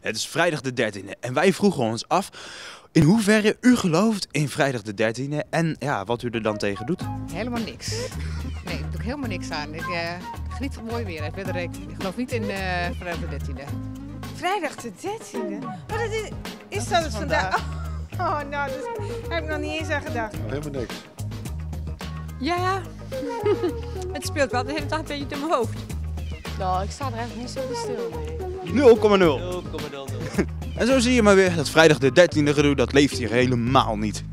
Het is vrijdag de 13e en wij vroegen ons af in hoeverre u gelooft in vrijdag de 13e en ja, wat u er dan tegen doet. Helemaal niks. Nee, daar doe ik helemaal niks aan. Ik eh, geniet van mooi weer. uit. Verder, ik geloof niet in eh vrijdag de 13e. Vrijdag de 13e? Wat is, is, is dat het vandaag? Oh, nou, dus, daar heb ik nog niet eens aan gedacht. Helemaal niks. Ja, het speelt wel de hele dag een beetje in mijn hoofd. Nou, ik sta er echt niet zo stil, nee. 0,0. En zo zie je maar weer dat vrijdag de 13e gedoe, dat leeft hier helemaal niet.